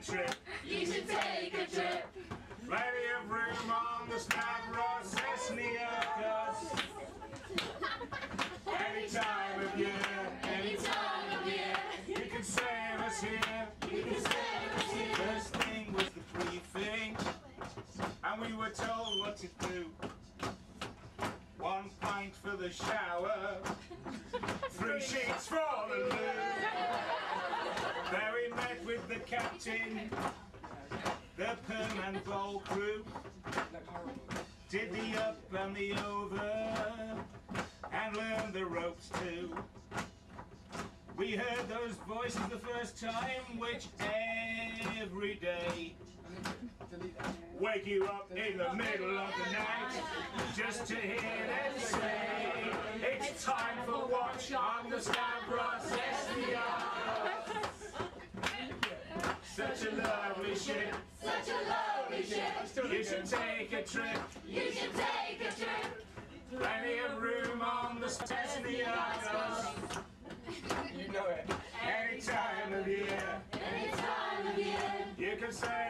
a trip. You should take a trip. Plenty of room on the Stavros S Niarchos. Any time of year, Any time of year. you can save us here. You can save us here. First thing was the briefing, and we were told what to do. One pint for the shower, three sheets for the loo. There met with the captain, the perm and crew. Did the up and the over, and learned the ropes too. We heard those voices the first time, which every day wake you up in the middle of the night just to hear them say it's time for watch on the Stavros SDR. Such a lovely ship, Such a lovely ship. you should take a trip. You should take a trip. Plenty of room on the SDR. You know it. Any time of year, Any time of year. you can say